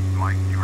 sounds like you